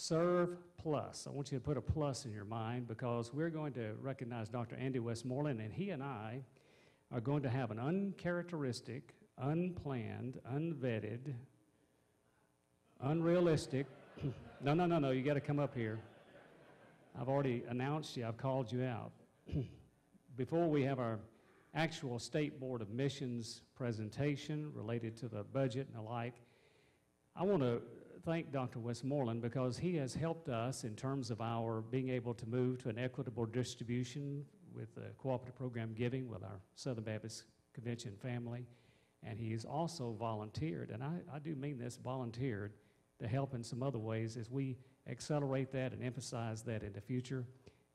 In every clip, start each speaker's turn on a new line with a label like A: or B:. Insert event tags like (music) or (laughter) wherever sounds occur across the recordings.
A: Serve Plus. I want you to put a plus in your mind because we're going to recognize Dr. Andy Westmoreland, and he and I are going to have an uncharacteristic, unplanned, unvetted, unrealistic. (clears throat) no, no, no, no, you got to come up here. I've already announced you, I've called you out. (clears throat) Before we have our actual State Board of Missions presentation related to the budget and the like, I want to thank Dr. Westmoreland because he has helped us in terms of our being able to move to an equitable distribution with the cooperative program giving with our Southern Baptist Convention family. And he he's also volunteered, and I, I do mean this volunteered, to help in some other ways as we accelerate that and emphasize that in the future.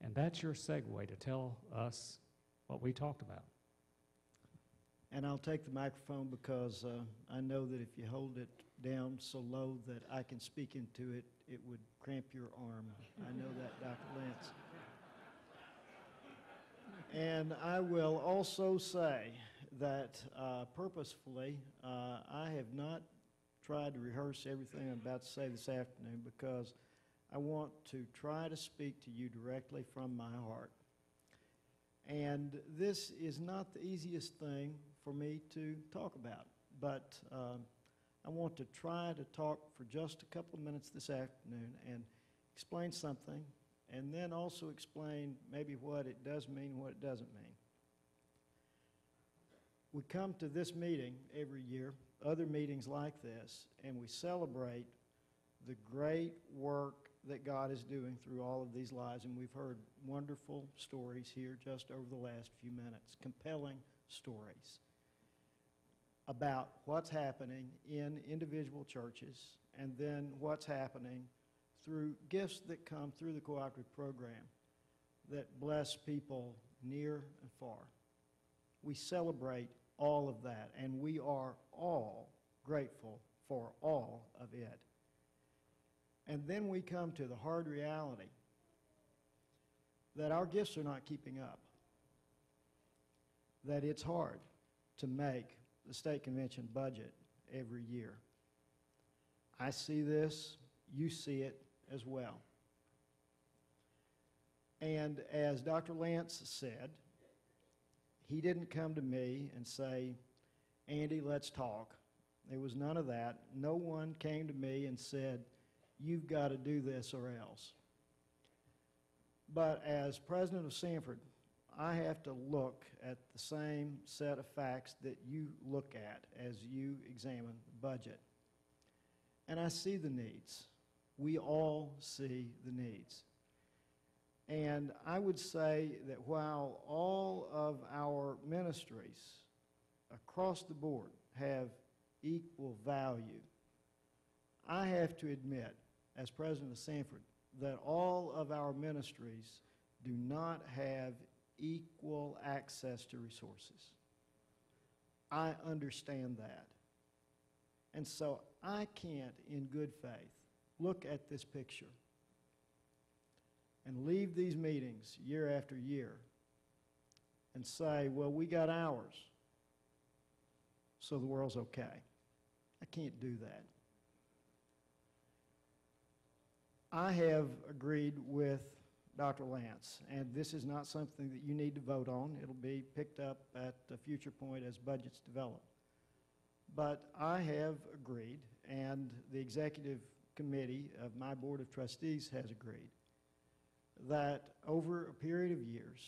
A: And that's your segue to tell us what we talked about.
B: And I'll take the microphone because uh, I know that if you hold it down so low that I can speak into it, it would cramp your arm. I know that, Dr. Lance. And I will also say that uh, purposefully, uh, I have not tried to rehearse everything I'm about to say this afternoon because I want to try to speak to you directly from my heart. And this is not the easiest thing for me to talk about, but uh, I want to try to talk for just a couple of minutes this afternoon and explain something, and then also explain maybe what it does mean and what it doesn't mean. We come to this meeting every year, other meetings like this, and we celebrate the great work that God is doing through all of these lives. And we've heard wonderful stories here just over the last few minutes, compelling stories about what's happening in individual churches and then what's happening through gifts that come through the cooperative program that bless people near and far. We celebrate all of that, and we are all grateful for all of it. And then we come to the hard reality that our gifts are not keeping up, that it's hard to make the state convention budget every year. I see this, you see it as well. And as Dr. Lance said, he didn't come to me and say, Andy, let's talk. There was none of that. No one came to me and said, you've got to do this or else. But as president of Samford, I have to look at the same set of facts that you look at as you examine the budget. And I see the needs. We all see the needs. And I would say that while all of our ministries across the board have equal value, I have to admit as president of Samford that all of our ministries do not have equal access to resources. I understand that. And so I can't, in good faith, look at this picture and leave these meetings year after year and say, well, we got ours, so the world's okay. I can't do that. I have agreed with Dr. Lance, and this is not something that you need to vote on. It'll be picked up at a future point as budgets develop. But I have agreed, and the executive committee of my board of trustees has agreed, that over a period of years,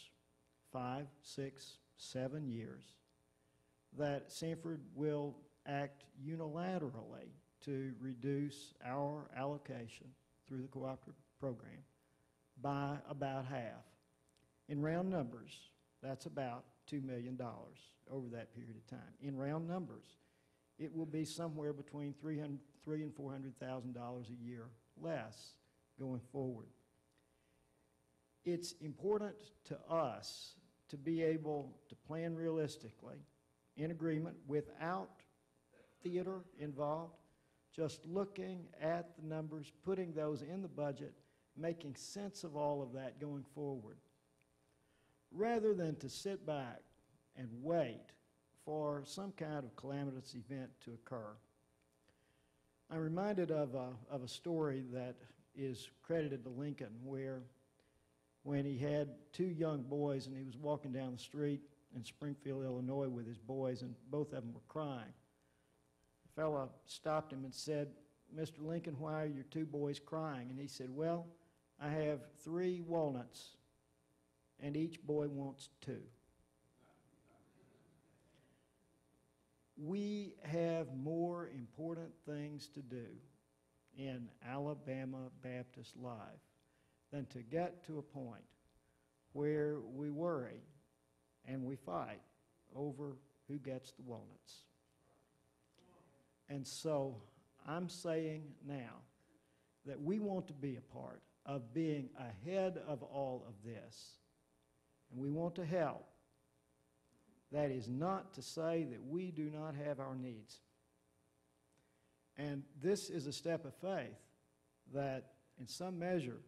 B: five, six, seven years, that Samford will act unilaterally to reduce our allocation through the cooperative program by about half. In round numbers, that's about $2 million over that period of time. In round numbers, it will be somewhere between 300, three and $400,000 a year less going forward. It's important to us to be able to plan realistically in agreement without theater involved, just looking at the numbers, putting those in the budget, making sense of all of that going forward, rather than to sit back and wait for some kind of calamitous event to occur. I'm reminded of a, of a story that is credited to Lincoln, where when he had two young boys and he was walking down the street in Springfield, Illinois with his boys, and both of them were crying. The fellow stopped him and said, Mr. Lincoln, why are your two boys crying? And he said, Well, I have three walnuts, and each boy wants two. We have more important things to do in Alabama Baptist life than to get to a point where we worry and we fight over who gets the walnuts. And so I'm saying now that we want to be a part of being ahead of all of this, and we want to help. That is not to say that we do not have our needs. And this is a step of faith that, in some measure,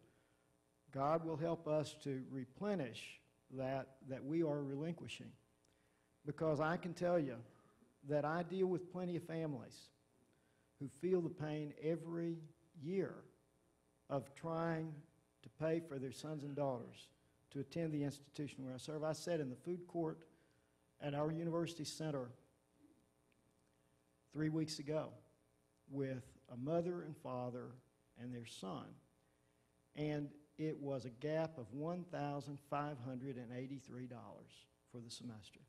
B: God will help us to replenish that that we are relinquishing. Because I can tell you that I deal with plenty of families who feel the pain every year of trying to pay for their sons and daughters to attend the institution where I serve. I sat in the food court at our university center three weeks ago with a mother and father and their son, and it was a gap of $1,583 for the semester.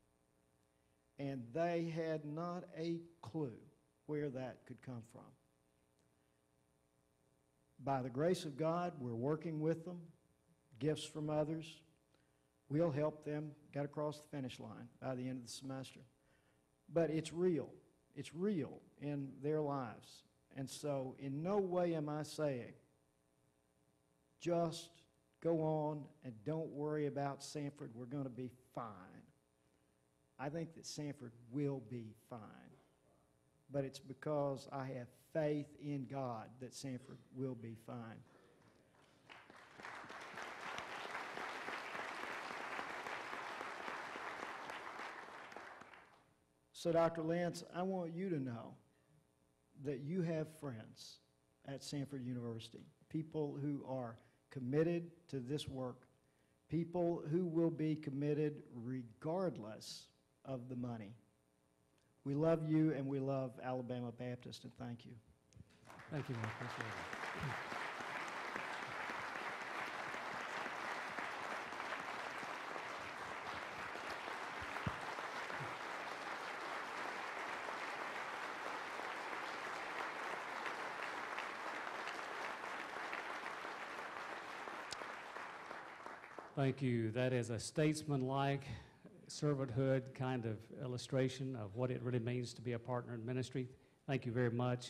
B: And they had not a clue where that could come from. By the grace of God, we're working with them, gifts from others. We'll help them get across the finish line by the end of the semester. But it's real. It's real in their lives. And so, in no way am I saying, just go on and don't worry about Samford. We're going to be fine. I think that Samford will be fine. But it's because I have faith in God that Samford will be fine. So, Dr. Lance, I want you to know that you have friends at Samford University, people who are committed to this work, people who will be committed regardless of the money. We love you and we love Alabama Baptist, and thank you.
A: Thank you, Mark. Thank you. That is a statesman-like servanthood kind of illustration of what it really means to be a partner in ministry. Thank you very much.